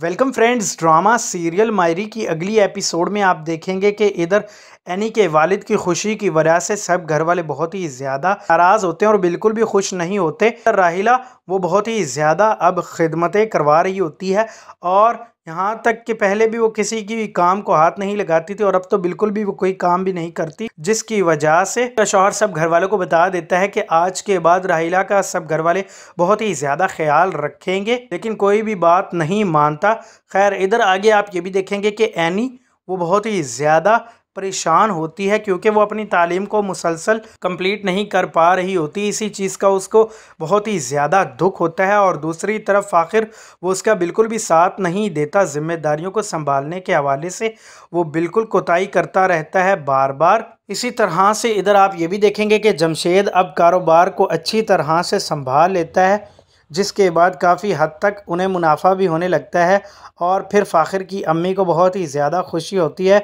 Welcome friends, drama, serial, Mayri की अगली episode में आप देखेंगे कि इधर एनी के वालिद की खुशी की वजह से सब घर वाले बहुत ही ज़्यादा नाराज़ होते हैं और बिल्कुल भी खुश नहीं होते। राहिला, वो बहुत ही ज़्यादा अब खिदमतें करवा रही होती है और यहाँ तक कि पहले भी वो किसी की काम को हाथ नहीं लगाती थी और अब तो बिल्कुल भी वो कोई काम भी नहीं करती, जिसकी वजह से शोहर सब घर वालों को बता देता है कि आज के बाद राहिला का सब घर वाले बहुत ही ज़्यादा ख्याल रखेंगे, लेकिन कोई भी बात नहीं मानता। खैर, इधर आगे आप ये भी देखेंगे कि एनी वो बहुत ही ज़्यादा परेशान होती है क्योंकि वो अपनी तालीम को मुसलसल कंप्लीट नहीं कर पा रही होती। इसी चीज़ का उसको बहुत ही ज़्यादा दुख होता है और दूसरी तरफ़ आखिर वो उसका बिल्कुल भी साथ नहीं देता। ज़िम्मेदारियों को संभालने के हवाले से वो बिल्कुल कोताही करता रहता है बार बार इसी तरह से इधर आप ये भी देखेंगे कि जमशेद अब कारोबार को अच्छी तरह से संभाल लेता है, जिसके बाद काफ़ी हद तक उन्हें मुनाफा भी होने लगता है और फिर फ़ाखिर की अम्मी को बहुत ही ज़्यादा खुशी होती है।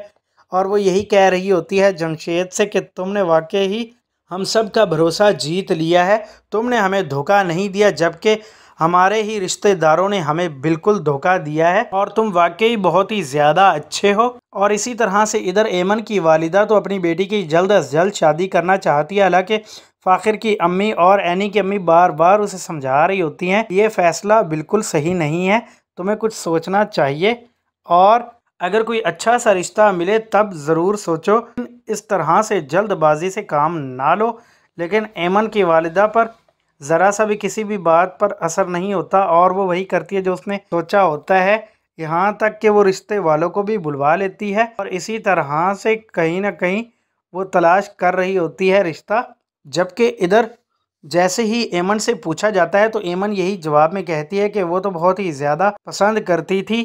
और वो यही कह रही होती है, जमशेद से कि तुमने वाकई ही हम सब का भरोसा जीत लिया है। तुमने हमें धोखा नहीं दिया, जबकि हमारे ही रिश्तेदारों ने हमें बिल्कुल धोखा दिया है और तुम वाकई बहुत ही ज़्यादा अच्छे हो। और इसी तरह से इधर एमन की वालिदा तो अपनी बेटी की जल्द अज जल्द शादी करना चाहती है, हालाँकि फ़ाखिर की अम्मी और एनी की अम्मी बार बार उसे समझा रही होती हैं। ये फ़ैसला बिल्कुल सही नहीं है। तुम्हें कुछ सोचना चाहिए और अगर कोई अच्छा सा रिश्ता मिले, तब ज़रूर सोचो। इस तरह से जल्दबाजी से काम ना लो, लेकिन एमन की वालिदा पर ज़रा सा भी किसी भी बात पर असर नहीं होता, और वो वही करती है जो उसने सोचा होता है। यहाँ तक कि वो रिश्ते वालों को भी बुलवा लेती है, और इसी तरह से कहीं ना कहीं वो तलाश कर रही होती है रिश्ता। जबकि इधर जैसे ही एमन से पूछा जाता है तो एमन यही जवाब में कहती है कि वो तो बहुत ही ज़्यादा पसंद करती थी।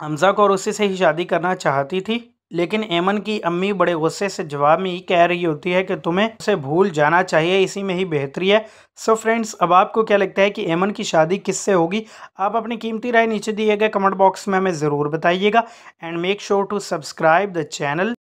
हमज़ा को और उसी से ही शादी करना चाहती थी, लेकिन एमन की अम्मी बड़े गुस्से से जवाब में ही कह रही होती है कि तुम्हें उसे भूल जाना चाहिए, इसी में ही बेहतरी है। सो so फ्रेंड्स अब आपको क्या लगता है कि एमन की शादी किससे होगी? आप अपनी कीमती राय नीचे दिए गए कमेंट बॉक्स में हमें ज़रूर बताइएगा। And make sure to subscribe the channel